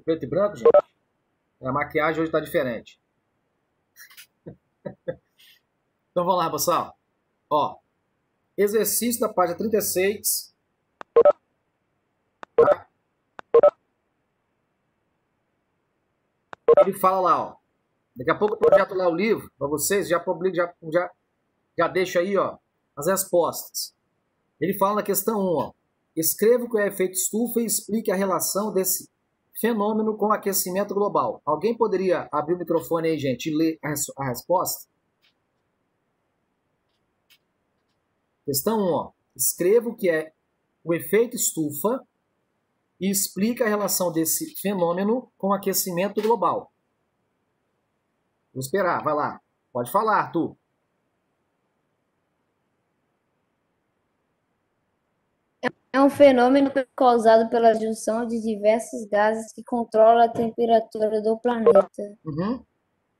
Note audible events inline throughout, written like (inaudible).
O preto e branco, gente? A maquiagem hoje está diferente. (laughs) então vamos lá, pessoal. Ó, exercício da página 36. Tá? Ele fala lá, ó. Daqui a pouco eu projeto lá o livro para vocês, já publico, já, já, já deixo aí, ó, as respostas. Ele fala na questão 1, ó. Escreva o que é efeito estufa e explique a relação desse fenômeno com aquecimento global. Alguém poderia abrir o microfone aí, gente, e ler a, resposta? Questão 1, ó. Escreva o que é o efeito estufa e explica a relação desse fenômeno com aquecimento global. Vou esperar, vai lá. Pode falar, Arthur. É um fenômeno causado pela junção de diversos gases que controla a temperatura do planeta. Uhum.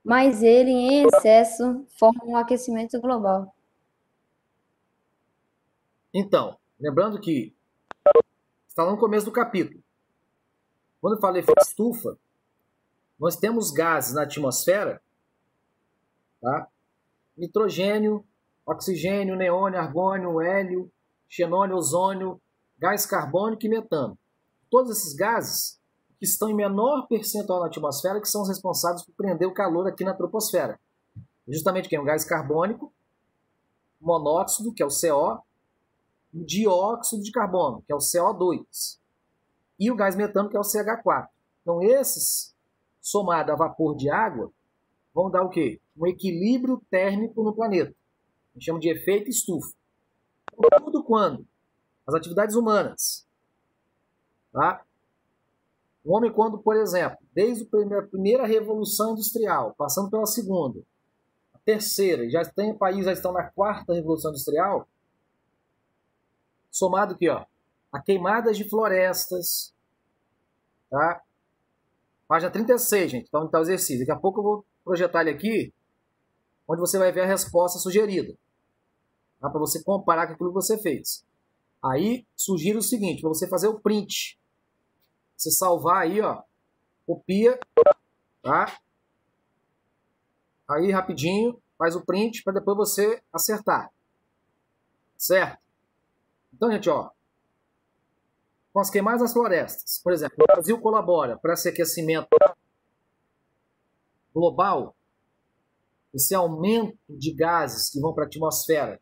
Mas ele, em excesso, forma um aquecimento global. Então, lembrando que está lá no começo do capítulo. Quando eu falei efeito estufa, nós temos gases na atmosfera, tá? nitrogênio, oxigênio, neônio, argônio, hélio, xenônio, ozônio, gás carbônico e metano. Todos esses gases que estão em menor percentual na atmosfera que são os responsáveis por prender o calor aqui na troposfera. Justamente quem? O gás carbônico, monóxido, que é o CO, o dióxido de carbono, que é o CO2, e o gás metano, que é o CH4. Então esses, somado a vapor de água, vão dar o quê? Um equilíbrio térmico no planeta. A gente chama de efeito estufa. Tudo quando as atividades humanas. Tá? O homem, quando, por exemplo, desde a primeira revolução industrial, passando pela segunda, a terceira, já tem países já estão na quarta revolução industrial, somado aqui, ó, a queimadas de florestas, tá? Página 36, gente, então está o exercício. Daqui a pouco eu vou projetar ele aqui, onde você vai ver a resposta sugerida, tá? para você comparar com aquilo que você fez. Aí sugiro o seguinte, para você fazer o print. Você salvar aí, ó, copia, tá? Aí rapidinho, faz o print para depois você acertar. Certo? Então, gente, ó, com as queimadas das florestas, por exemplo, o Brasil colabora para esse aquecimento global, esse aumento de gases que vão para a atmosfera,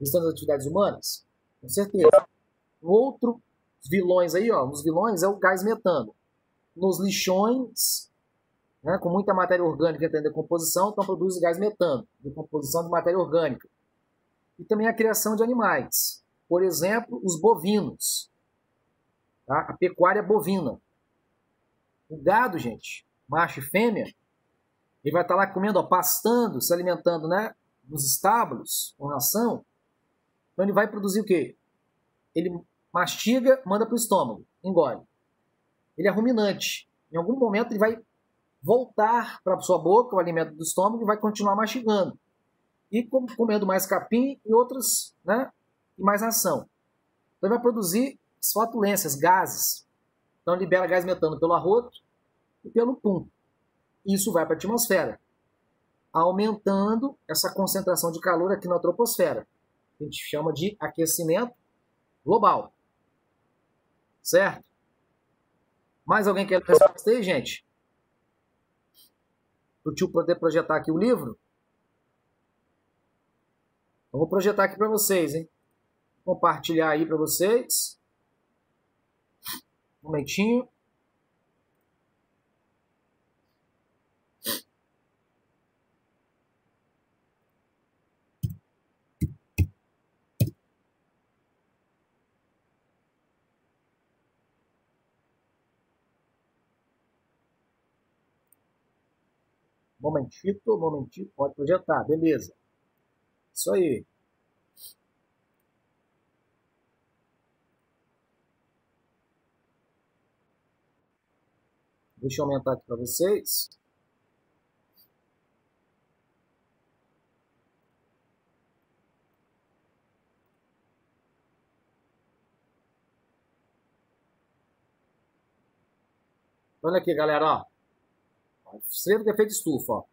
estão atividades humanas, com certeza. Outro vilões aí, ó, os vilões é o gás metano. Nos lixões, né, com muita matéria orgânica em decomposição, então produz gás metano, decomposição de matéria orgânica. E também a criação de animais. Por exemplo, os bovinos. Tá? A pecuária bovina. O gado, gente, macho e fêmea, ele vai estar lá comendo, ó, pastando, se alimentando, né? Nos estábulos, com ração. Então ele vai produzir o quê? Ele mastiga, manda para o estômago, engole. Ele é ruminante. Em algum momento ele vai voltar para a sua boca, o alimento do estômago, e vai continuar mastigando. E comendo mais capim e outras, né? E mais ração. Então ele vai produzir flatulências, gases. Então libera gás metano pelo arroto e pelo pum. Isso vai para a atmosfera, aumentando essa concentração de calor aqui na troposfera a gente chama de aquecimento global. Certo? Mais alguém quer resposta aí, gente? Para o tio poder projetar aqui o livro? Eu vou projetar aqui para vocês, hein? Compartilhar aí para vocês. Um momentinho. Momentito, momentito, pode projetar, beleza. Isso aí. Deixa eu aumentar aqui para vocês. Olha aqui, galera, ó. Escreva do efeito estufa, ó.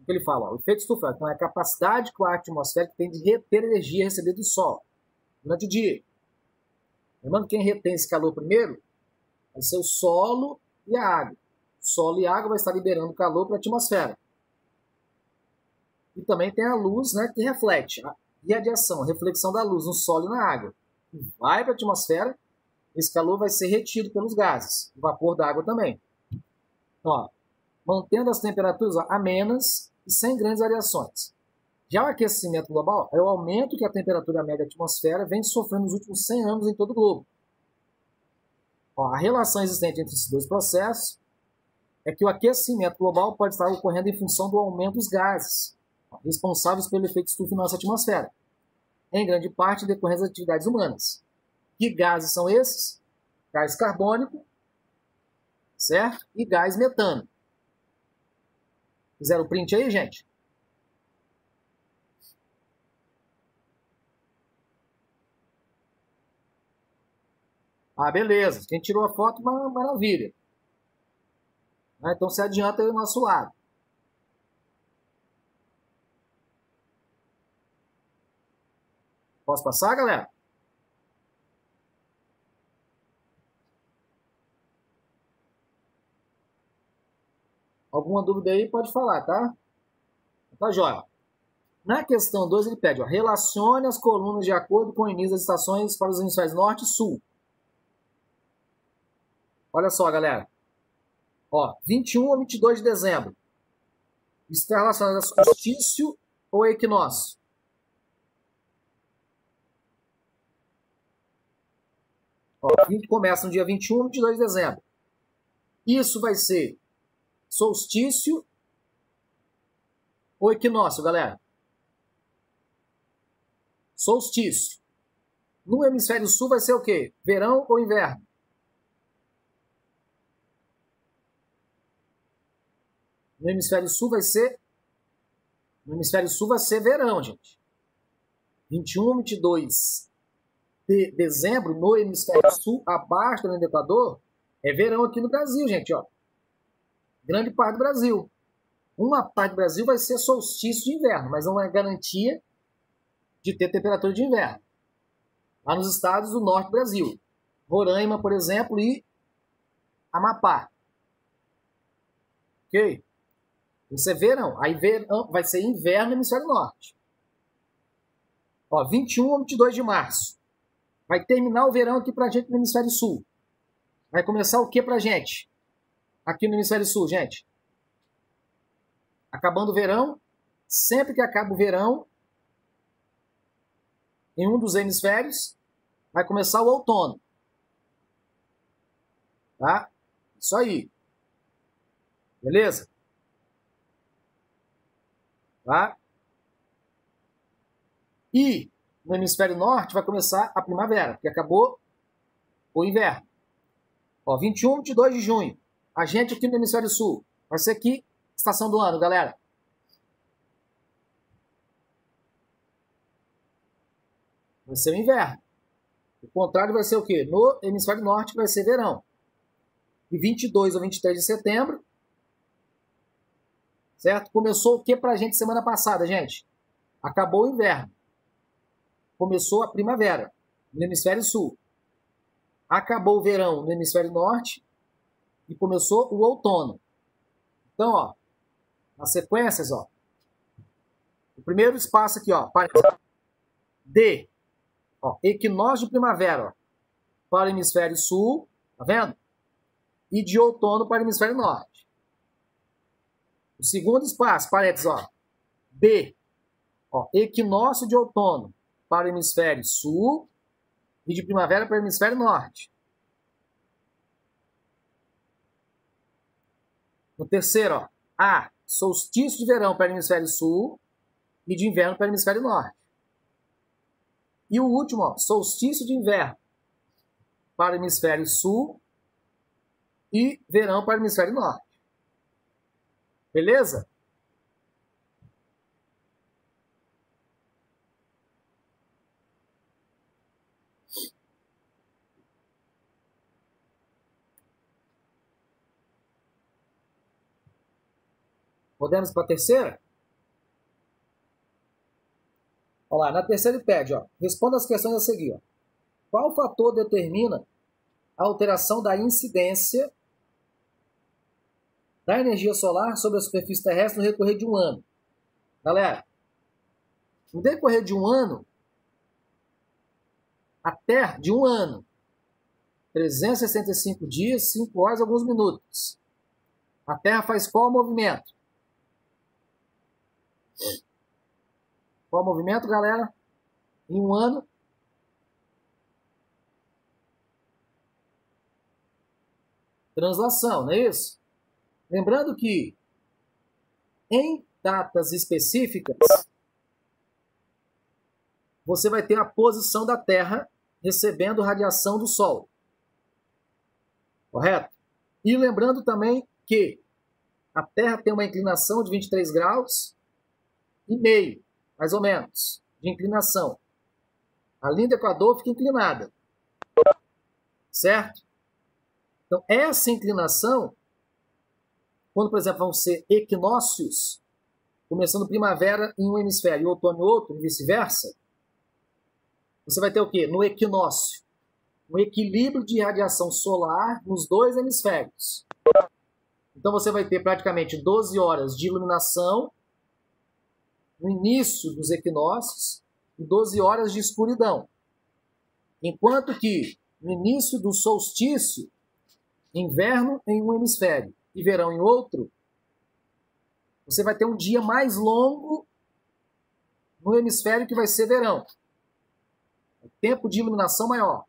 O que ele fala? Ó, o efeito estufa então, é a capacidade que o ar atmosférico tem de reter energia recebida do Sol durante o dia. Lembrando quem retém esse calor primeiro vai ser o solo e a água. O solo e a água vai estar liberando calor para a atmosfera. E também tem a luz né, que reflete. A radiação, a reflexão da luz no solo e na água. Vai para a atmosfera, esse calor vai ser retido pelos gases, o vapor da água também. Então, ó, mantendo as temperaturas amenas e sem grandes variações. Já o aquecimento global é o aumento que a temperatura média da atmosfera vem sofrendo nos últimos 100 anos em todo o globo. Ó, a relação existente entre esses dois processos é que o aquecimento global pode estar ocorrendo em função do aumento dos gases, responsáveis pelo efeito estufa em nossa atmosfera, em grande parte decorrentes das atividades humanas. Que gases são esses? Gás carbônico, certo? E gás metano. Fizeram o print aí, gente? Ah, beleza. Quem tirou a foto, maravilha. Né? Então se adianta aí do nosso lado. Posso passar, galera? Alguma dúvida aí, pode falar, tá? Tá jóia. Na questão 2, ele pede, ó, relacione as colunas de acordo com o início das estações para os hemisférios norte e sul. Olha só, galera. Ó, 21 ou 22 de dezembro. Está relacionado a solstício ou equinócio? Ó, começa no dia 21 ou 22 de dezembro. Isso vai ser solstício ou equinócio, galera? Solstício. No hemisfério sul vai ser o quê? Verão ou inverno? No hemisfério sul vai ser. No hemisfério sul vai ser verão, gente. 21, 22 de dezembro, no hemisfério sul, abaixo do Equador, é verão aqui no Brasil, gente, ó. Grande parte do Brasil. Uma parte do Brasil vai ser solstício de inverno, mas não é garantia de ter temperatura de inverno. Lá nos estados do norte do Brasil. Roraima, por exemplo, e Amapá. Ok? Você vê, não. Aí verão, vai ser inverno no hemisfério norte. Ó, 21 ou 22 de março. Vai terminar o verão aqui pra gente no hemisfério sul. Vai começar o que pra gente? Aqui no hemisfério sul, gente. Acabando o verão. Sempre que acaba o verão, em um dos hemisférios, vai começar o outono. Tá? Isso aí. Beleza? Tá? E no hemisfério norte vai começar a primavera, que acabou o inverno. Ó, 21, 22 de junho. A gente aqui no hemisfério sul. Vai ser aqui, estação do ano, galera. Vai ser o inverno. O contrário vai ser o quê? No hemisfério norte vai ser verão. E 22 ou 23 de setembro Certo? Começou o que pra gente semana passada, gente? Acabou o inverno. Começou a primavera no hemisfério sul. Acabou o verão no hemisfério norte e começou o outono. Então, ó, nas sequências, ó. O primeiro espaço aqui, ó, D, ó, equinócio de primavera, ó, para o hemisfério sul, tá vendo? E de outono para o hemisfério norte. O segundo espaço, parênteses, ó. B, ó, equinócio de outono para o hemisfério sul e de primavera para o hemisfério norte. No terceiro, ó, A, solstício de verão para o hemisfério sul e de inverno para o hemisfério norte. E o último, ó, solstício de inverno para o hemisfério sul e verão para o hemisfério norte. Beleza? Podemos para a terceira? Olha lá, na terceira ele pede, ó, responda as questões a seguir. Ó. Qual fator determina a alteração da incidência da energia solar sobre a superfície terrestre no decorrer de um ano? Galera, no decorrer de um ano, a Terra, de um ano, 365 dias, 5 horas, alguns minutos. A Terra faz qual movimento? Qual movimento, galera? Em um ano? Translação, não é isso? Lembrando que em datas específicas, você vai ter a posição da Terra recebendo radiação do Sol. Correto? E lembrando também que a Terra tem uma inclinação de 23 graus e meio, mais ou menos, de inclinação. A linha do Equador fica inclinada. Certo? Então, essa inclinação, quando, por exemplo, vão ser equinócios, começando primavera em um hemisfério e outono em outro, e vice-versa, você vai ter o quê? No equinócio, um equilíbrio de radiação solar nos dois hemisférios. Então você vai ter praticamente 12 horas de iluminação no início dos equinócios e 12 horas de escuridão. Enquanto que no início do solstício, inverno em um hemisfério e verão em outro, você vai ter um dia mais longo no hemisfério que vai ser verão tempo de iluminação maior,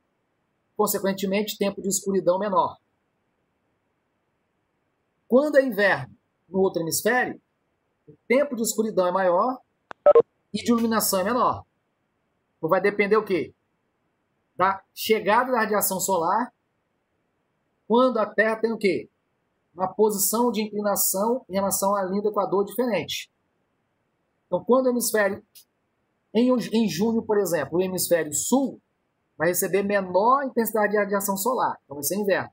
consequentemente, tempo de escuridão menor. Quando é inverno no outro hemisfério, o tempo de escuridão é maior e de iluminação é menor. Então vai depender o quê? Da chegada da radiação solar, quando a Terra tem o quê? Uma posição de inclinação em relação à linha do Equador diferente. Então, quando o hemisfério em, em junho, por exemplo, o hemisfério sul vai receber menor intensidade de radiação solar, então vai ser inverno.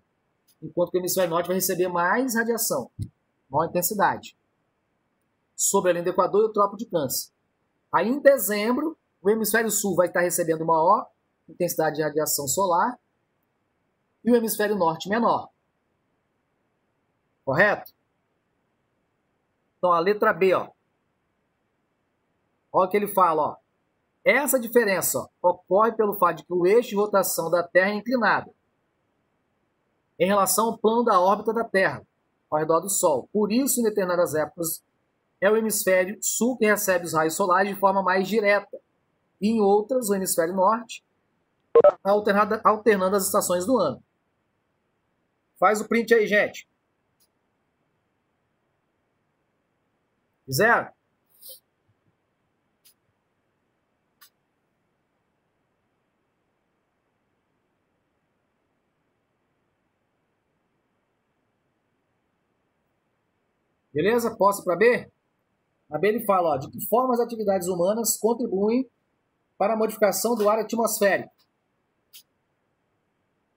Enquanto que o hemisfério norte vai receber mais radiação, maior intensidade. Sobre a linha do Equador e o Trópico de Câncer. Aí em dezembro, o hemisfério sul vai estar recebendo maior intensidade de radiação solar e o hemisfério norte menor. Correto? Então a letra B, ó. Olha o que ele fala, ó. Essa diferença ocorre pelo fato de que o eixo de rotação da Terra é inclinado em relação ao plano da órbita da Terra, ao redor do Sol. Por isso, em determinadas épocas, é o hemisfério sul que recebe os raios solares de forma mais direta, e em outras, o hemisfério norte, alternando, as estações do ano. Faz o print aí, gente. Fizeram? Beleza? Posso para B? Na ele fala ó, de que forma as atividades humanas contribuem para a modificação do ar atmosférico.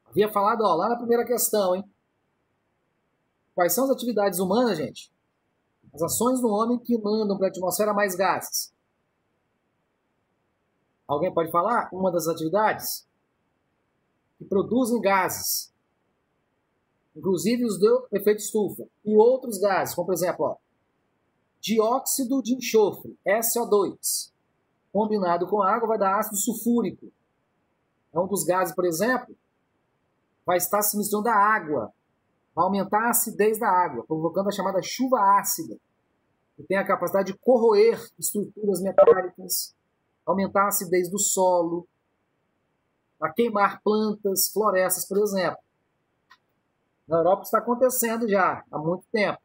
Havia falado ó, lá na primeira questão, hein? Quais são as atividades humanas, gente? As ações do homem que mandam para a atmosfera mais gases. Alguém pode falar? Uma das atividades que produzem gases inclusive os do efeito estufa, e outros gases, como por exemplo, ó, dióxido de enxofre, SO2, combinado com água vai dar ácido sulfúrico. É um dos gases, por exemplo, vai estar se misturando a água, vai aumentar a acidez da água, provocando a chamada chuva ácida, que tem a capacidade de corroer estruturas metálicas, aumentar a acidez do solo, a queimar plantas, florestas, por exemplo. Na Europa está acontecendo já há muito tempo.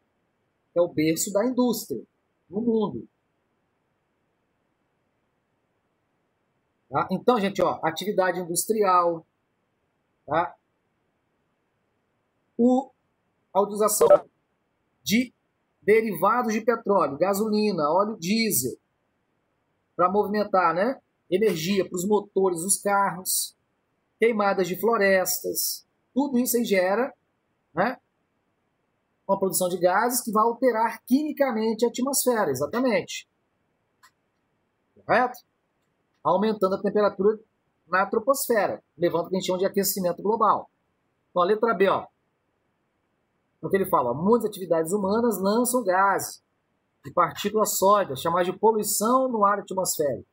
É o berço da indústria no mundo. Tá? Então, gente, ó, atividade industrial, tá? O, a utilização de derivados de petróleo, gasolina, óleo diesel, para movimentar né, energia para os motores dos carros, queimadas de florestas, tudo isso aí gera né? Uma produção de gases que vai alterar quimicamente a atmosfera, exatamente. Correto? Aumentando a temperatura na troposfera, levando o que a gente chama de aquecimento global. Então, a letra B, ó. O que ele fala? Muitas atividades humanas lançam gases de partículas sólidas, chamadas de poluição no ar atmosférico.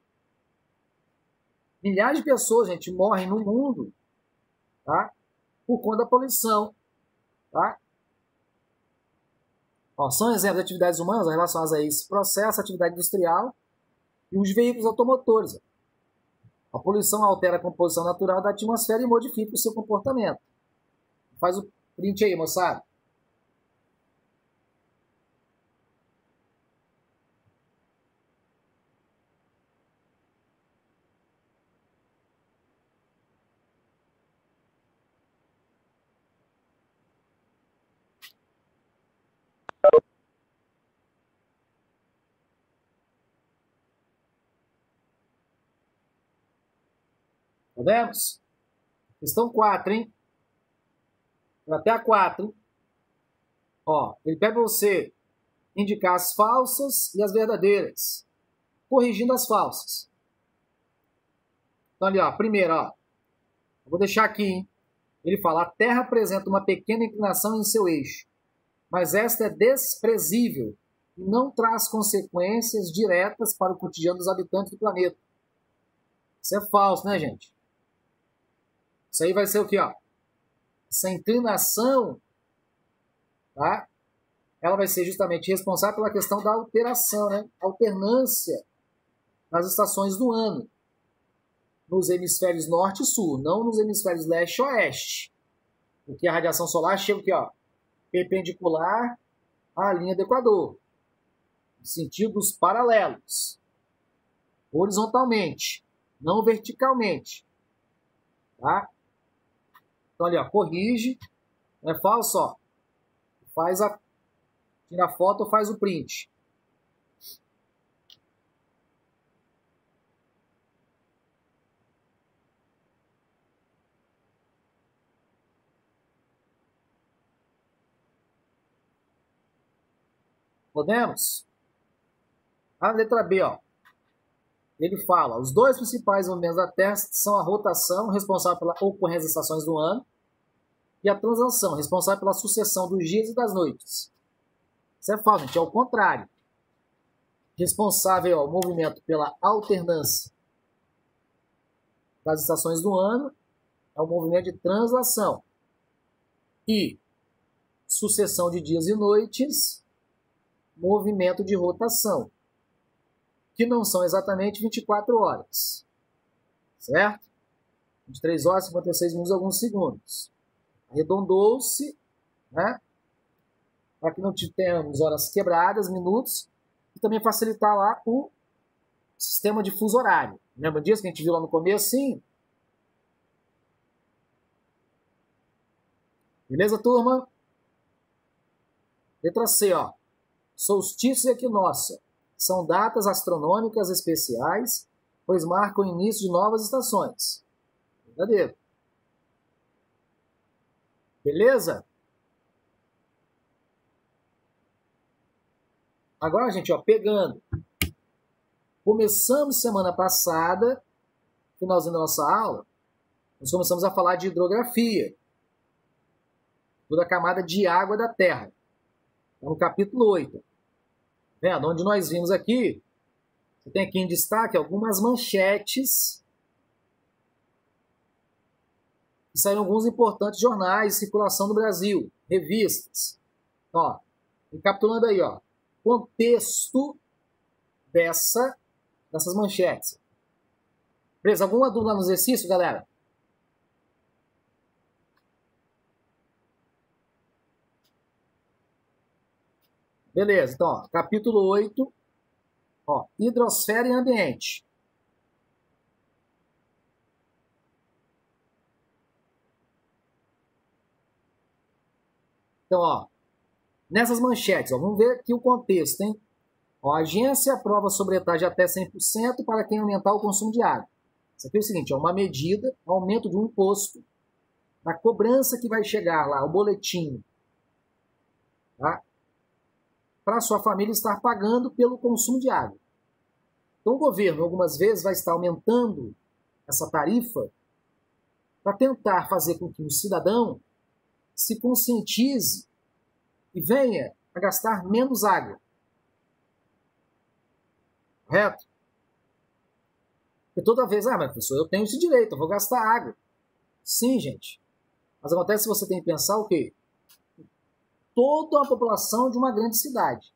Milhares de pessoas, gente, morrem no mundo tá? por conta da poluição. Tá? Ó, são exemplos de atividades humanas relacionadas a esse processo, atividade industrial e os veículos automotores. A poluição altera a composição natural da atmosfera e modifica o seu comportamento. Faz o print aí, moçada. Podemos? Questão 4, hein? Até a 4. Ó, ele pede você indicar as falsas e as verdadeiras, corrigindo as falsas. Então ali, ó, primeiro, ó, vou deixar aqui, hein? Ele fala: a Terra apresenta uma pequena inclinação em seu eixo, mas esta é desprezível e não traz consequências diretas para o cotidiano dos habitantes do planeta. Isso é falso, né, gente? Isso aí vai ser o que, ó? Essa inclinação, tá? Ela vai ser justamente responsável pela questão da alteração, né? Alternância nas estações do ano. Nos hemisférios norte e sul, não nos hemisférios leste e oeste. Porque a radiação solar chega aqui, ó, perpendicular à linha do Equador, em sentidos paralelos, horizontalmente, não verticalmente. Tá? Então ali, ó, corrige. É falso, ó. Faz a. Tira a foto, faz o print. Podemos? A letra B, ó ele fala: os dois principais movimentos da Terra são a rotação, responsável pela ocorrência das estações do ano, e a translação, responsável pela sucessão dos dias e das noites. Isso é falso, gente, é o contrário. Responsável, ó, o movimento pela alternância das estações do ano é o movimento de translação. E sucessão de dias e noites, movimento de rotação que não são exatamente 24 horas. Certo? 23 horas, 56 minutos alguns segundos. Arredondou-se, né? Para que não tenhamos horas quebradas, minutos, e também facilitar lá o sistema de fuso horário. Lembra disso que a gente viu lá no começo? Sim. Beleza, turma? Letra C, ó. Solstício e equinócio são datas astronômicas especiais, pois marcam o início de novas estações. Verdadeiro. Beleza? Agora, gente, ó, pegando. Começamos semana passada, finalzinho da nossa aula, nós começamos a falar de hidrografia, toda a camada de água da Terra. No capítulo 8. Vendo? Onde nós vimos aqui, você tem aqui em destaque algumas manchetes que saíram alguns importantes jornais de circulação do Brasil, revistas. Ó, recapitulando aí, ó, contexto dessa, dessas manchetes. Beleza? Alguma dúvida no exercício, galera? Beleza, então, ó, capítulo 8, ó, hidrosfera e ambiente. Então, ó, nessas manchetes, ó, vamos ver aqui o contexto, hein? Ó, a agência aprova sobretagem até 100% para quem aumentar o consumo de água. Isso aqui é o seguinte, é uma medida, aumento de um imposto, na cobrança que vai chegar lá, o boletim tá? Para sua família estar pagando pelo consumo de água. Então o governo algumas vezes vai estar aumentando essa tarifa para tentar fazer com que o cidadão se conscientize e venha a gastar menos água. Correto? Porque toda vez, ah, mas professor, eu tenho esse direito, eu vou gastar água. Sim, gente. Mas acontece que você tem que pensar o quê? Toda a população de uma grande cidade.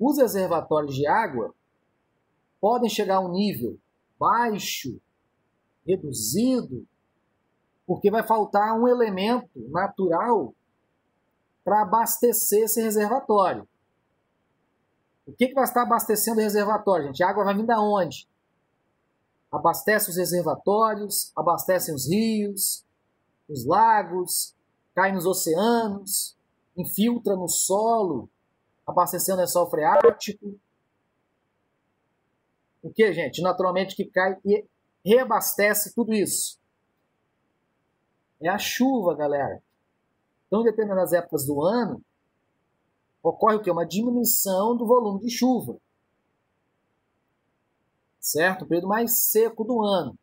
Os reservatórios de água podem chegar a um nível baixo, reduzido, porque vai faltar um elemento natural para abastecer esse reservatório. O que, que vai estar abastecendo o reservatório, gente? A água vai vir da onde? Abastece os reservatórios, abastecem os rios, os lagos, cai nos oceanos, infiltra no solo, abastecendo lençol freático. O que, gente? Naturalmente que cai e reabastece tudo isso. É a chuva, galera. Então, em determinadas épocas do ano, ocorre o quê? Uma diminuição do volume de chuva. Certo? O período mais seco do ano.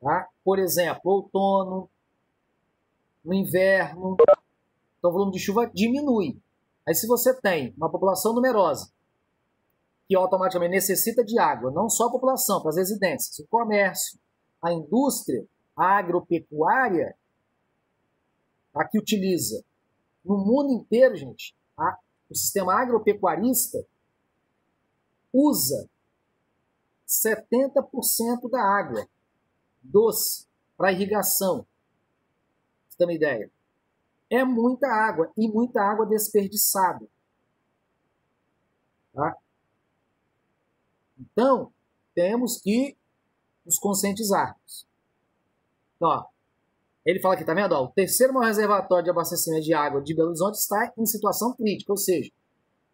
Tá? Por exemplo, outono, no inverno. Então, o volume de chuva diminui. Aí, se você tem uma população numerosa que automaticamente necessita de água, não só a população, para as residências, o comércio, a indústria, a agropecuária, a que utiliza no mundo inteiro, gente, a, o sistema agropecuarista usa 70% da água doce para irrigação. Você tem uma ideia? É muita água e muita água desperdiçada. Tá? Então, temos que nos conscientizarmos. Então, ó, ele fala aqui, tá vendo? Ó, o terceiro maior reservatório de abastecimento de água de Belo Horizonte está em situação crítica, ou seja,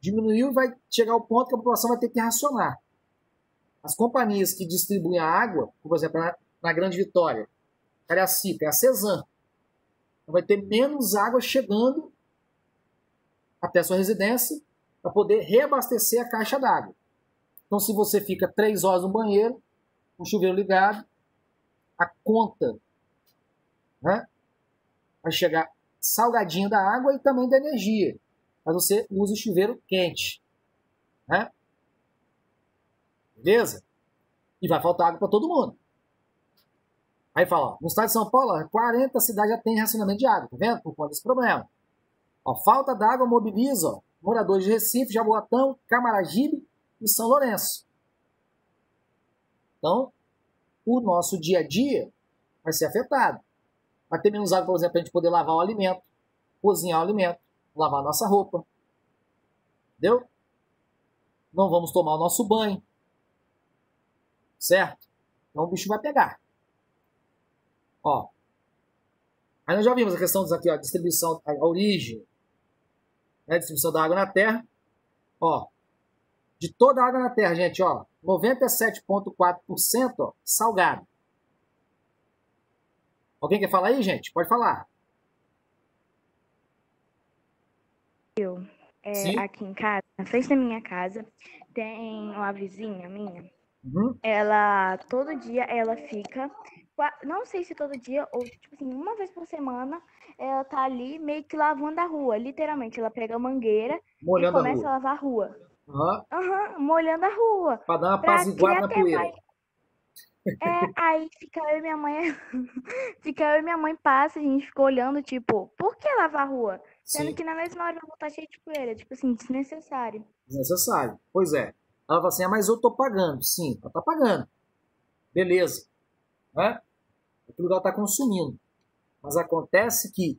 diminuiu e vai chegar ao ponto que a população vai ter que racionar. As companhias que distribuem a água, por exemplo, na, na Grande Vitória, Cariacica, é a Cesan, vai ter menos água chegando até a sua residência para poder reabastecer a caixa d'água. Então, se você fica três horas no banheiro, com o chuveiro ligado, a conta né, vai chegar salgadinho da água e também da energia. Mas você usa o chuveiro quente. Né? Beleza? E vai faltar água para todo mundo. Aí fala, ó, no estado de São Paulo, 40 cidades já têm racionamento de água, tá vendo? Por conta desse problema. Ó, falta d'água mobiliza ó, moradores de Recife, Jaboatão, Camaragibe e São Lourenço. Então, o nosso dia a dia vai ser afetado. Vai ter menos água, por exemplo, para a gente poder lavar o alimento, cozinhar o alimento, lavar a nossa roupa. Entendeu? Não vamos tomar o nosso banho. Certo? Então o bicho vai pegar. Ó. Aí nós já vimos a questão aqui, ó, distribuição, a origem, né, distribuição da água na Terra. Ó, de toda a água na Terra, gente, ó, 97,4% salgado. Alguém quer falar aí, gente? Pode falar. Eu, é, aqui em casa, na frente da minha casa, tem uma vizinha minha. Uhum. Ela, todo dia, ela fica não sei se todo dia, ou tipo assim, uma vez por semana, ela tá ali meio que lavando a rua. Literalmente, ela pega a mangueira molhando e começa a, a, lavar a rua. Aham, uhum. uhum, molhando a rua. Pra dar uma apaziguada na poeira. Mais... É, aí fica eu e minha mãe. (laughs) fica eu e minha mãe passa, a gente fica olhando, tipo, por que lavar a rua? Sendo Sim. que na mesma hora vai voltar cheio de poeira. Tipo assim, desnecessário. Desnecessário. Pois é. Ela fala assim, ah, mas eu tô pagando. Sim, ela tá pagando. Beleza. Né? Aquilo que ela está consumindo. Mas acontece que,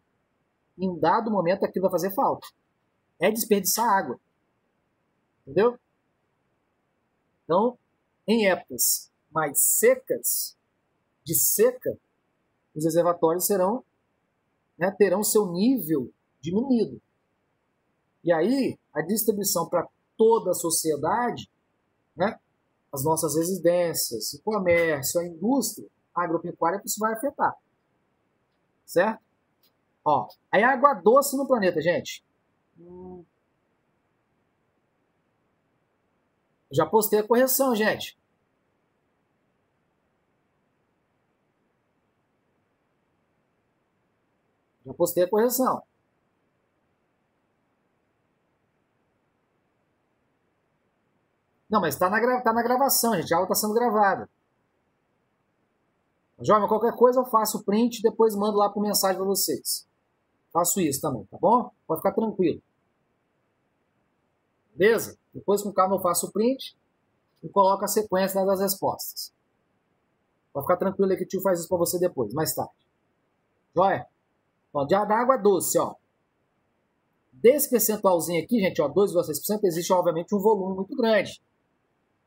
em dado momento, aquilo vai fazer falta. É desperdiçar água. Entendeu? Então, em épocas mais secas, de seca, os reservatórios serão, né, terão seu nível diminuído. E aí, a distribuição para toda a sociedade, né, as nossas residências, o comércio, a indústria, agropecuária que isso vai afetar. Certo? Ó, aí a água doce no planeta, gente. Já postei a correção, gente. Já postei a correção. Não, mas está na, tá na gravação, gente. A aula está sendo gravada. Joia, qualquer coisa eu faço o print e depois mando lá por mensagem para vocês. Faço isso também, tá bom? Pode ficar tranquilo. Beleza? Depois com calma eu faço o print e coloco a sequência das respostas. Pode ficar tranquilo que o tio faz isso para você depois, mais tarde. Joia? Ó, da água doce, ó. Desse percentualzinho aqui, gente, ó, 2,6%, existe obviamente um volume muito grande.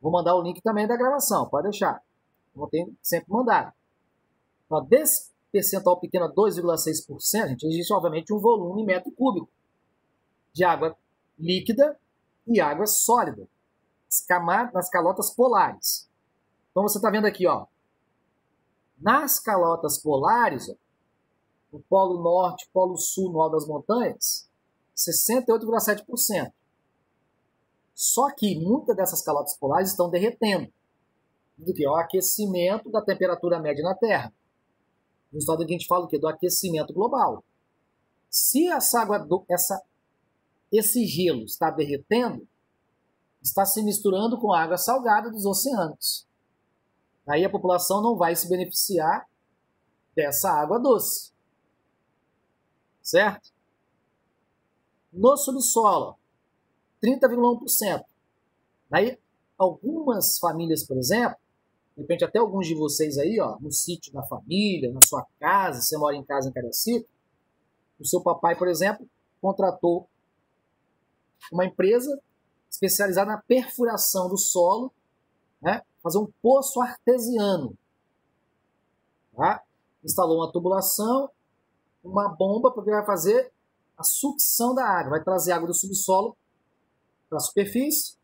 Vou mandar o link também da gravação, pode deixar. Como tem sempre mandado. Então, desse percentual pequeno, 2,6%, gente, existe obviamente um volume em metro cúbico de água líquida e água sólida nas calotas polares. Então você está vendo aqui, ó, nas calotas polares, ó, no Polo Norte, Polo Sul, no Alto das Montanhas, 68,7%. Só que muitas dessas calotas polares estão derretendo, do que é o aquecimento da temperatura média na Terra. No estado que a gente fala o quê? do aquecimento global. Se essa água, do, essa, esse gelo está derretendo, está se misturando com a água salgada dos oceanos. Aí a população não vai se beneficiar dessa água doce. Certo? No subsolo, 30,1%. Daí, algumas famílias, por exemplo, de repente até alguns de vocês aí, ó, no sítio da família, na sua casa, você mora em casa em Cariacica, o seu papai, por exemplo, contratou uma empresa especializada na perfuração do solo, né, fazer um poço artesiano. Tá? Instalou uma tubulação, uma bomba, porque vai fazer a sucção da água, vai trazer água do subsolo para a superfície,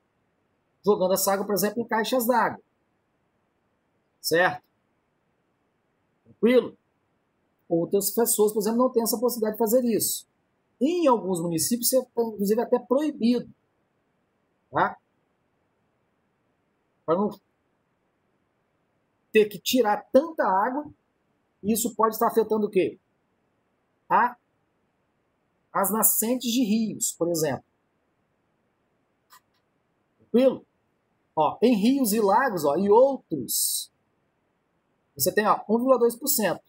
jogando essa água, por exemplo, em caixas d'água. Certo? Tranquilo? Outras pessoas, por exemplo, não têm essa possibilidade de fazer isso. Em alguns municípios, isso é, inclusive, até proibido. Tá? Para não ter que tirar tanta água, isso pode estar afetando o quê? A, as nascentes de rios, por exemplo. Tranquilo? Ó, em rios e lagos ó, e outros, você tem 1,2%.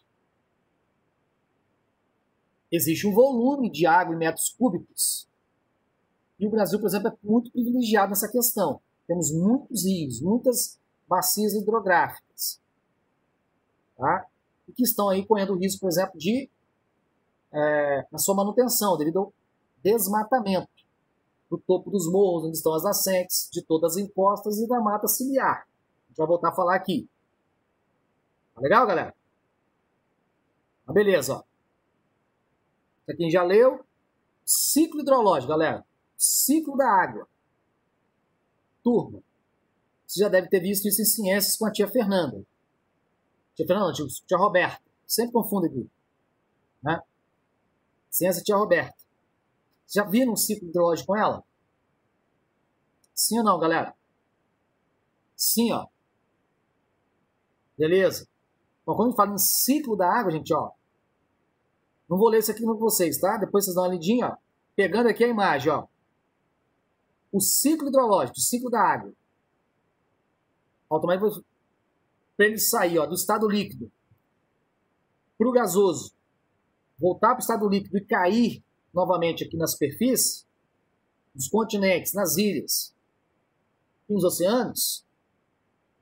Existe um volume de água em metros cúbicos. E o Brasil, por exemplo, é muito privilegiado nessa questão. Temos muitos rios, muitas bacias hidrográficas. Tá? E que estão aí correndo o risco, por exemplo, de é, na sua manutenção, devido ao desmatamento do topo dos morros, onde estão as nascentes, de todas as encostas e da mata ciliar. A gente vai voltar a falar aqui. Tá legal, galera? Tá beleza, ó. Pra quem já leu, ciclo hidrológico, galera. Ciclo da água. Turma, você já deve ter visto isso em ciências com a tia Fernanda. Tia Fernanda, tia, tia Roberta. Sempre confundo aqui. Né? Ciência tia Roberta. Já viram um ciclo hidrológico com ela? Sim ou não, galera? Sim, ó. Beleza? Então, quando a gente fala em ciclo da água, gente, ó. Não vou ler isso aqui com vocês, tá? Depois vocês dão uma lidinha, ó. Pegando aqui a imagem, ó. O ciclo hidrológico, o ciclo da água. Automaticamente, para ele sair ó, do estado líquido para o gasoso, voltar para o estado líquido e cair novamente aqui na superfície, nos continentes, nas ilhas e nos oceanos,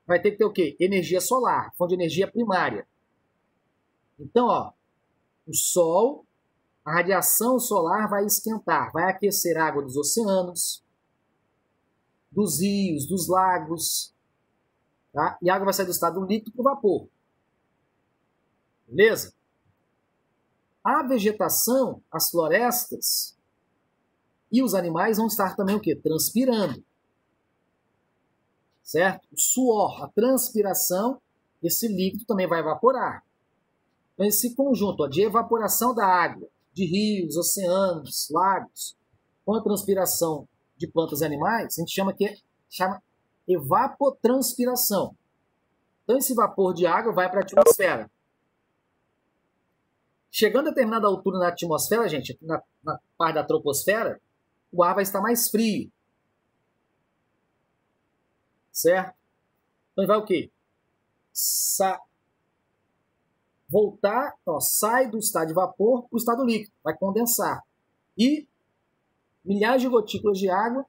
vai ter que ter o quê? Energia solar, fonte de energia primária. Então, ó, o Sol, a radiação solar vai esquentar, vai aquecer a água dos oceanos, dos rios, dos lagos, tá? e a água vai sair do estado líquido para o vapor. Beleza? A vegetação, as florestas e os animais vão estar também o quê? Transpirando. Certo? O suor, a transpiração, esse líquido também vai evaporar. Então, esse conjunto ó, de evaporação da água, de rios, oceanos, lagos, com a transpiração de plantas e animais, a gente chama que chama evapotranspiração. Então esse vapor de água vai para a atmosfera. Chegando a determinada altura na atmosfera, gente, na, na parte da troposfera, o ar vai estar mais frio. Certo? Então vai o quê? Sa voltar, ó, sai do estado de vapor para o estado líquido, vai condensar. E milhares de gotículas de água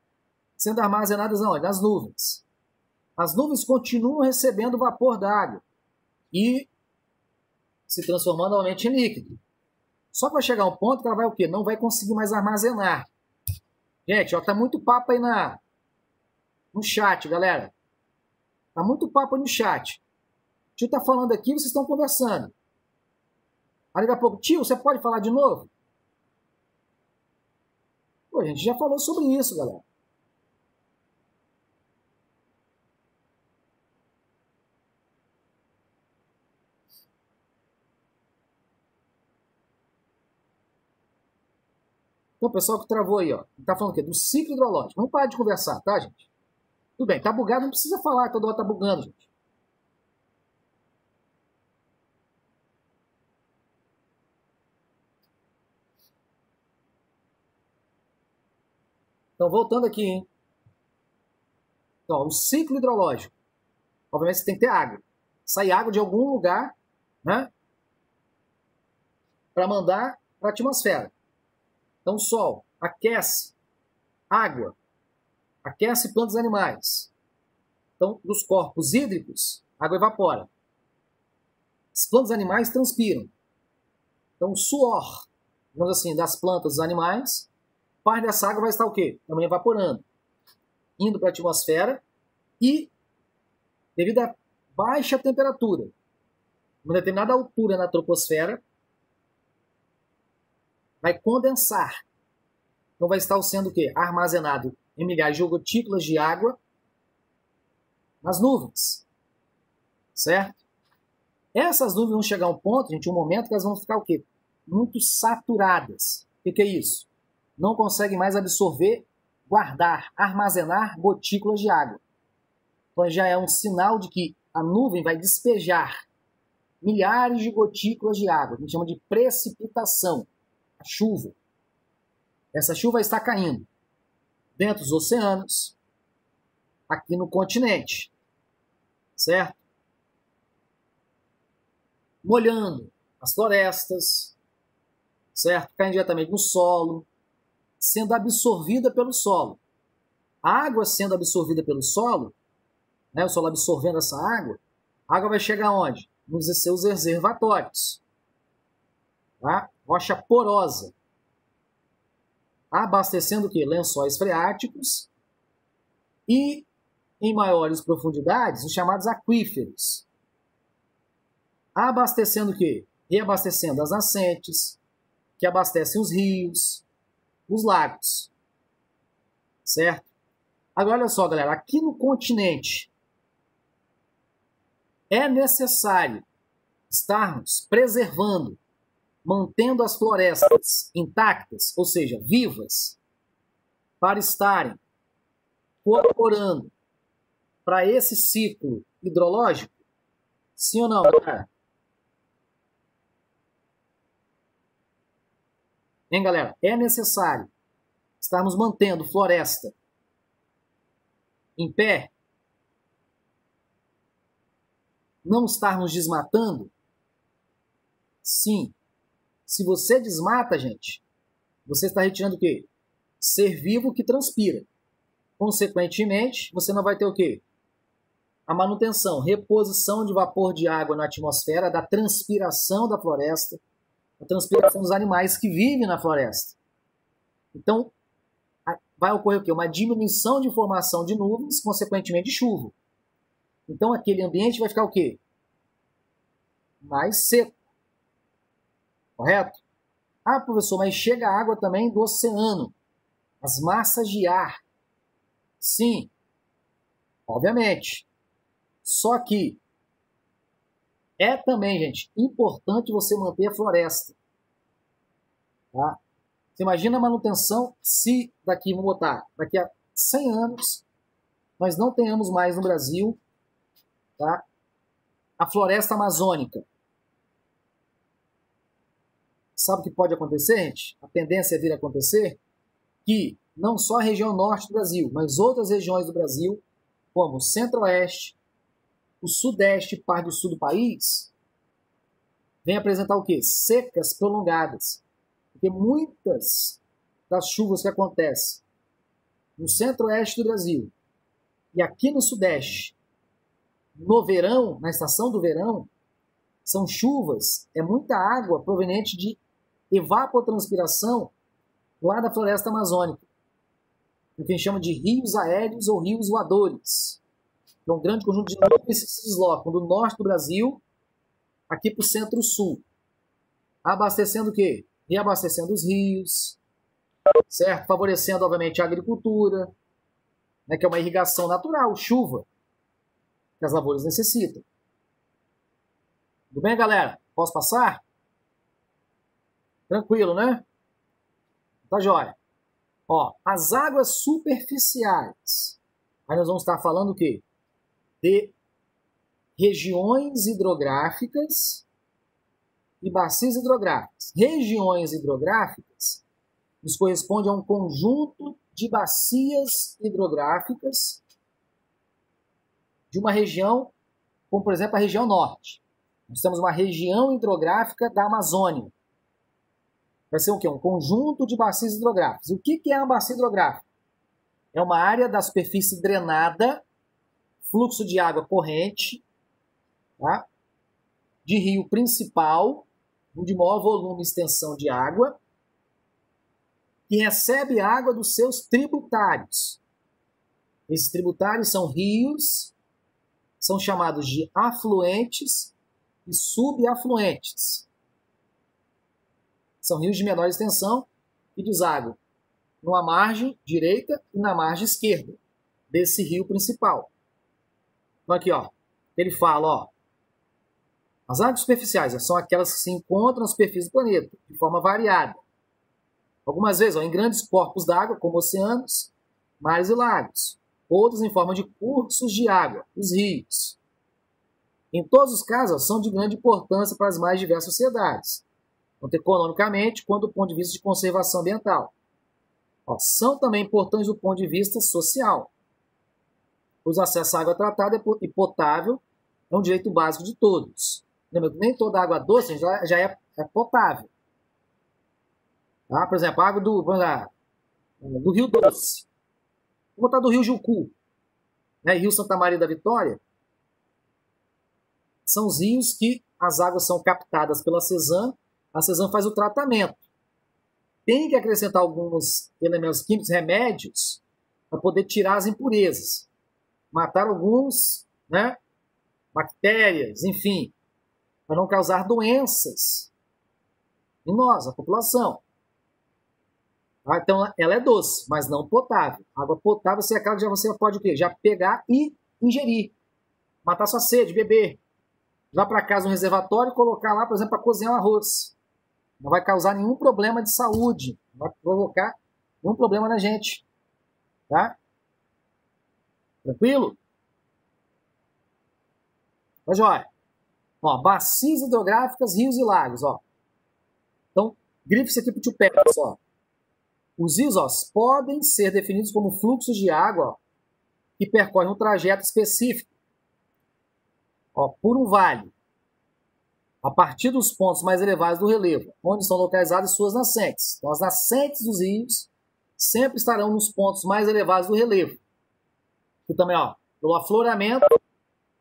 sendo armazenadas onde? Nas nuvens. As nuvens continuam recebendo vapor d'água e se transformando novamente em líquido. Só que vai chegar um ponto que ela vai o quê? Não vai conseguir mais armazenar. Gente, ó, tá muito papo aí na, no chat, galera. Tá muito papo no chat. O tio tá falando aqui, vocês estão conversando. Aí daqui a pouco, tio, você pode falar de novo? Pô, a gente já falou sobre isso, galera. Então, o pessoal que travou aí, ó, tá falando o quê? Do ciclo hidrológico. Vamos parar de conversar, tá, gente? Tudo bem, tá bugado, não precisa falar, toda hora tá bugando, gente. Então, voltando aqui, hein? Então, o ciclo hidrológico. Obviamente, você tem que ter água. Sai água de algum lugar, né? Para mandar para a atmosfera. Então, o Sol aquece água, aquece plantas e animais. Então, dos corpos hídricos, a água evapora. As plantas e animais transpiram. Então, o suor, digamos assim, das plantas e dos animais parte dessa água vai estar o quê? Também evaporando, indo para a atmosfera e, devido à baixa temperatura, uma determinada altura na troposfera, vai condensar. Então vai estar sendo o quê? Armazenado milhares de gotículas de água nas nuvens. Certo? Essas nuvens vão chegar a um ponto, gente, um momento que elas vão ficar o quê? Muito saturadas. O que, é isso? não conseguem mais absorver, guardar, armazenar gotículas de água. Então já é um sinal de que a nuvem vai despejar milhares de gotículas de água, a gente chama de precipitação, chuva. Essa chuva está caindo dentro dos oceanos, aqui no continente, certo? Molhando as florestas, certo? Caindo diretamente no solo, sendo absorvida pelo solo. A água sendo absorvida pelo solo, né, o solo absorvendo essa água, a água vai chegar onde? Nos seus reservatórios. Tá? Rocha porosa. Abastecendo o quê? Lençóis freáticos e, em maiores profundidades, os chamados aquíferos. Abastecendo o? Reabastecendo as nascentes, que abastecem os rios, os lagos. Certo? Agora, olha só, galera. Aqui no continente, é necessário estarmos preservando, mantendo as florestas intactas, ou seja, vivas, para estarem cooperando para esse ciclo hidrológico? Sim ou não, galera? Hein, galera? É necessário estarmos mantendo floresta em pé, não estarmos desmatando? Sim. Se você desmata, gente, você está retirando o quê? Ser vivo que transpira. Consequentemente, você não vai ter o quê? A manutenção, reposição de vapor de água na atmosfera, da transpiração da floresta, a transpiração dos animais que vivem na floresta. Então, vai ocorrer o quê? Uma diminuição de formação de nuvens, consequentemente de chuva. Então, aquele ambiente vai ficar o quê? Mais seco. Correto? Ah, professor, mas chega água também do oceano. As massas de ar. Sim, obviamente. Só que é também, gente, importante você manter a floresta. Tá? Você imagina a manutenção se daqui, vamos botar, daqui a 100 anos, nós não tenhamos mais no Brasil tá, a floresta amazônica. Sabe o que pode acontecer, gente? A tendência é vir a acontecer que não só a região norte do Brasil, mas outras regiões do Brasil, como o centro-oeste, o sudeste e parte do sul do país, vem apresentar o quê? Secas prolongadas. Porque muitas das chuvas que acontecem no centro-oeste do Brasil e aqui no sudeste, no verão, na estação do verão, são chuvas, é muita água proveniente de evapotranspiração lá da floresta amazônica. O que a gente chama de rios aéreos ou rios voadores. É um grande conjunto de nuvens que se deslocam do norte do Brasil aqui para o centro-sul. Abastecendo o quê? Reabastecendo os rios, certo? Favorecendo, obviamente, a agricultura, né, que é uma irrigação natural, chuva, que as lavouras necessitam. Tudo bem, galera? Posso passar? Tranquilo, né? Tá jóia. Ó, as águas superficiais. Aí nós vamos estar falando o quê? De regiões hidrográficas e bacias hidrográficas. Regiões hidrográficas nos corresponde a um conjunto de bacias hidrográficas de uma região, como por exemplo a região norte. Nós temos uma região hidrográfica da Amazônia. Vai ser o quê? Um conjunto de bacias hidrográficas. O que é uma bacia hidrográfica? É uma área da superfície drenada, fluxo de água corrente, tá? de rio principal, de maior volume e extensão de água, que recebe água dos seus tributários. Esses tributários são rios, são chamados de afluentes e subafluentes. São rios de menor extensão e deságua numa margem direita e na margem esquerda desse rio principal. Então aqui, ó, ele fala, ó, as águas superficiais são aquelas que se encontram na superfície do planeta, de forma variada. Algumas vezes ó, em grandes corpos d'água, como oceanos, mares e lagos. Outras em forma de cursos de água, os rios. Em todos os casos, ó, são de grande importância para as mais diversas sociedades, tanto economicamente quanto do ponto de vista de conservação ambiental. Ó, são também importantes do ponto de vista social, pois o acesso à água tratada e potável é um direito básico de todos. Nem toda água doce já, já é, é, potável. Tá? Por exemplo, a água do, do Rio Doce. Vou botar do Rio Jucu. Né? Rio Santa Maria da Vitória. São os rios que as águas são captadas pela CESAM. A CESAM faz o tratamento. Tem que acrescentar alguns elementos químicos, remédios, para poder tirar as impurezas. Matar alguns, né? Bactérias, enfim para não causar doenças em nós, a população. Ah, então, ela é doce, mas não potável. água potável você aquela que já você pode o quê? Já pegar e ingerir. Matar sua sede, beber. Já para casa um reservatório e colocar lá, por exemplo, para cozinhar arroz. Não vai causar nenhum problema de saúde. Não vai provocar nenhum problema na gente. Tá? Tranquilo? Mas olha, Ó, bacias hidrográficas, rios e lagos, ó. Então, grife aqui para o tio Pérez, ó. Os rios, ó, podem ser definidos como fluxos de água ó, que percorrem um trajeto específico ó, por um vale, a partir dos pontos mais elevados do relevo, onde estão localizadas suas nascentes. Então, as nascentes dos rios sempre estarão nos pontos mais elevados do relevo. E também, ó, pelo afloramento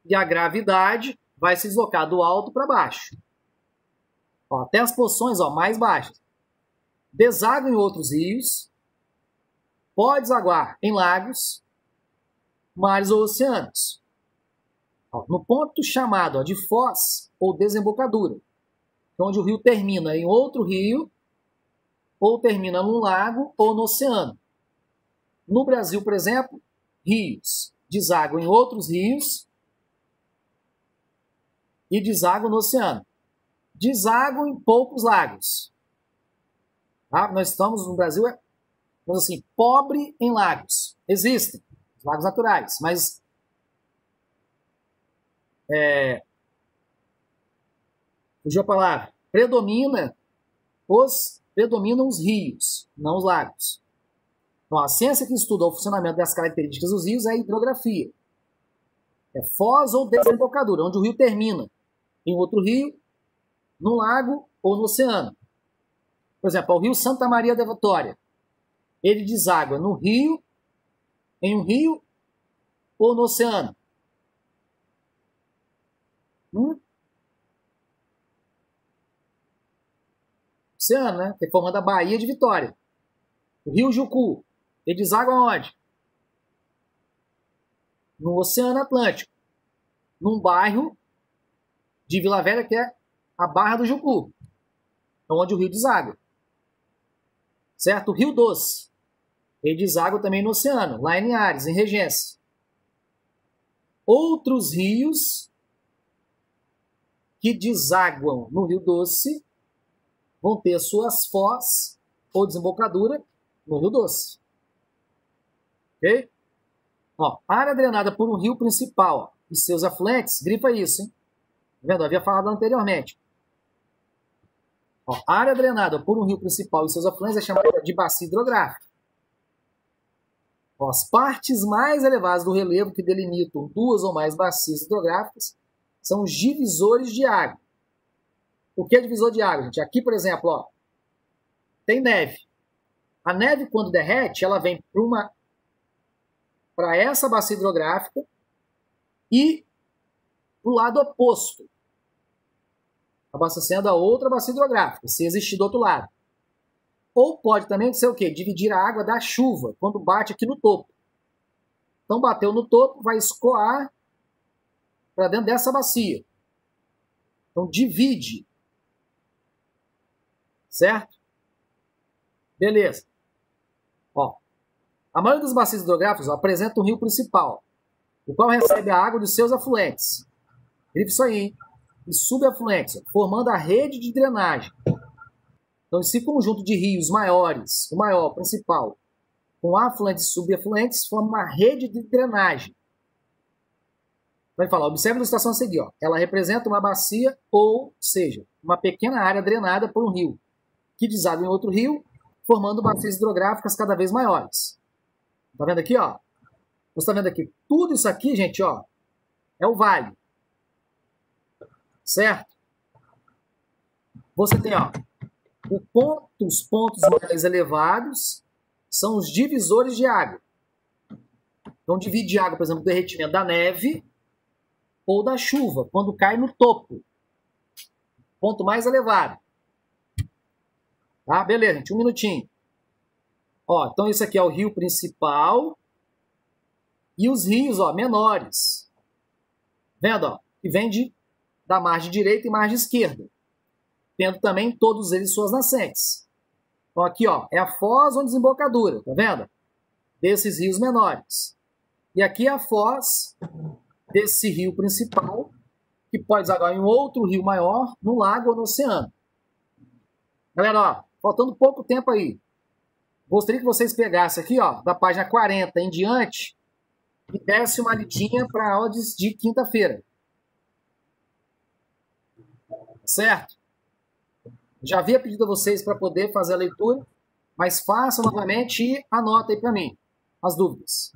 e a gravidade vai se deslocar do alto para baixo. Ó, até as posições ó, mais baixas. Deságua em outros rios, pode desaguar em lagos, mares ou oceanos. Ó, no ponto chamado ó, de foz ou desembocadura, é onde o rio termina em outro rio, ou termina num lago ou no oceano. No Brasil, por exemplo, rios desaguam em outros rios e deságua no oceano. Deságua em poucos lagos. Tá? Nós estamos no Brasil, é, assim, pobre em lagos. Existem lagos naturais, mas é, fugiu a palavra, predomina os predominam os rios, não os lagos. Então, a ciência que estuda o funcionamento das características dos rios é a hidrografia. É foz ou desembocadura, onde o rio termina em outro rio, no lago ou no oceano. Por exemplo, o rio Santa Maria da Vitória. Ele deságua no rio, em um rio ou no oceano. Hum? Né? Que formando a Baía de Vitória. O rio Jucu. Ele deságua onde? No Oceano Atlântico. Num bairro de Vila Velha que é a Barra do Jucu. É onde o rio deságua. Certo? O Rio Doce. Ele deságua também no oceano, lá em Ares, em Regência. Outros rios que desaguam no Rio Doce vão ter suas foz ou desembocadura no Rio Doce. Ok? Ó, área drenada por um rio principal ó, e seus afluentes, grifa isso, hein? Tá vendo? Eu havia falado anteriormente. Ó, área drenada por um rio principal e seus afluentes é chamada de bacia hidrográfica. Ó, as partes mais elevadas do relevo que delimitam duas ou mais bacias hidrográficas são os divisores de água. O que é divisor de água, gente? Aqui, por exemplo, ó, tem neve. A neve, quando derrete, ela vem para uma para essa bacia hidrográfica e para o lado oposto, abastecendo a outra bacia hidrográfica, se existir do outro lado. Ou pode também ser o quê? Dividir a água da chuva, quando bate aqui no topo. Então, bateu no topo, vai escoar para dentro dessa bacia. Então, divide Certo? Beleza. Ó, a maioria das bacias hidrográficas ó, apresenta um rio principal, o qual recebe a água dos seus afluentes. Grife isso aí, hein? E subafluentes, formando a rede de drenagem. Então, esse conjunto de rios maiores, o maior, o principal, com afluentes e subafluentes, forma uma rede de drenagem. Vai falar, observe a ilustração a seguir. Ó. Ela representa uma bacia, ou seja, uma pequena área drenada por um rio, que em outro rio, formando bacias hidrográficas cada vez maiores. Tá vendo aqui, ó? Você tá vendo aqui? Tudo isso aqui, gente, ó, é o vale. Certo? Você tem, ó, o ponto, os pontos mais elevados são os divisores de água. Então, divide água, por exemplo, derretimento da neve ou da chuva, quando cai no topo. Ponto mais elevado. Tá? Beleza, gente, um minutinho. Ó, então isso aqui é o rio principal e os rios ó, menores. Vendo? Ó, que vem de, da margem direita e margem esquerda. Tendo também todos eles suas nascentes. Então aqui ó, é a foz ou desembocadura, tá vendo? Desses rios menores. E aqui é a foz desse rio principal, que pode desaguar em outro rio maior, no lago ou no oceano. Galera, ó, faltando pouco tempo aí. Gostaria que vocês pegassem aqui, ó, da página 40 em diante, e desse uma lidinha para áudios de quinta-feira. Certo? Já havia pedido a vocês para poder fazer a leitura, mas façam novamente e anotem aí para mim as dúvidas.